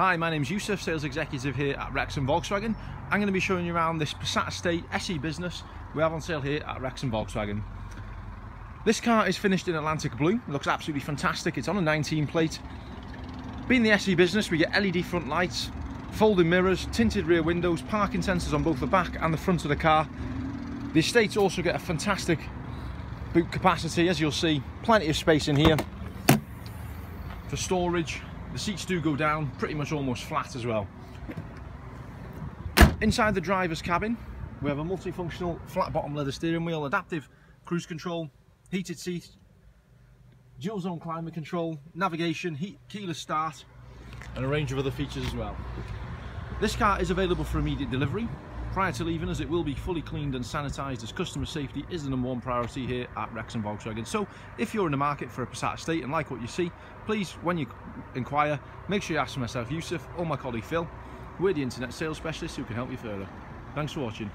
Hi, my name's Youssef, sales executive here at Wrexham Volkswagen. I'm going to be showing you around this Passat Estate SE business we have on sale here at Wrexham Volkswagen. This car is finished in Atlantic Blue, it looks absolutely fantastic, it's on a 19 plate. Being the SE business, we get LED front lights, folding mirrors, tinted rear windows, parking sensors on both the back and the front of the car. The estates also get a fantastic boot capacity, as you'll see, plenty of space in here for storage. The seats do go down pretty much almost flat as well. Inside the driver's cabin, we have a multifunctional flat bottom leather steering wheel, adaptive cruise control, heated seats, dual zone climate control, navigation, heat, keyless start, and a range of other features as well. This car is available for immediate delivery prior to leaving as it will be fully cleaned and sanitised as customer safety is the number one priority here at Wrexham Volkswagen. So if you're in the market for a Passat estate and like what you see, please when you inquire make sure you ask myself Youssef or my colleague Phill. We're the internet sales specialists who can help you further. Thanks for watching.